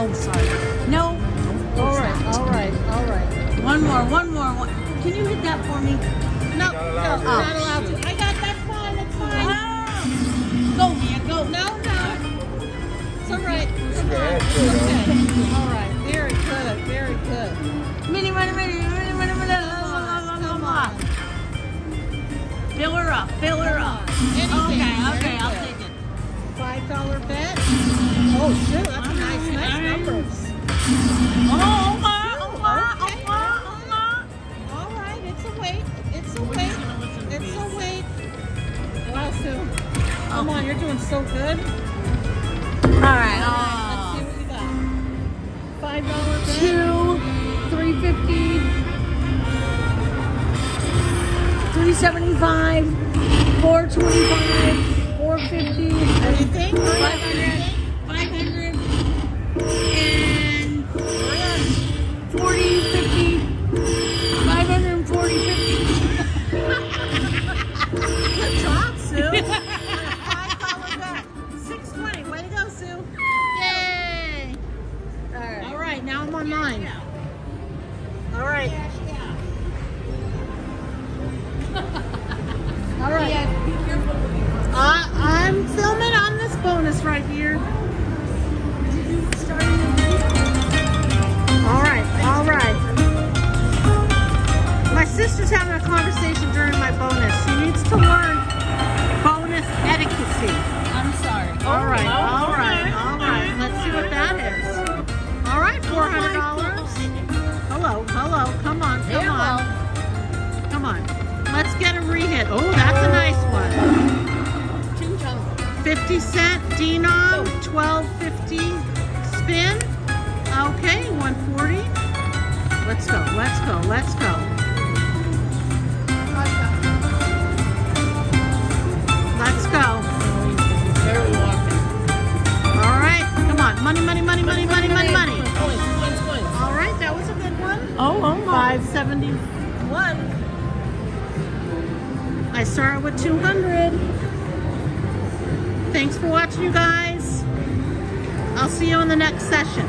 Oh, sorry. No. All right, all right, all right. One more, one more. One. Can you hit that for me? No, Not no, allowed to. not allowed to. I got that's fine, that's fine. Ah. Go, Mia, go. No, no. It's all right. Come your on. It's okay. All right. Very good. Very good. Mini, mini, mini, mini, mini, mini, Come on. Fill her up, fill her up. Anything. Okay, okay, I'll take it. Five dollar bet. Oh shoot, peppers. Oh, my, oh, my, oh, my, oh, my. All right, it's a wait. It's a wait. It's a wait. Wow, Sue. Come on, you're doing so good. All right. All right, uh, let's see what you got. Five dollars. Two, three fifty. 375 425 450 right, now I'm on mine. All right. All right. Uh, I'm filming on this bonus right here. All right, all right. My sister's having a conversation during my bonus. She needs to learn Let's go. Let's go. Let's go. Let's go. All right, come on. Money, money, money, money, money, money, money. All right, that was a good one. Oh, oh, oh. Five seventy-one. I started with two hundred. Thanks for watching, you guys. I'll see you on the next session.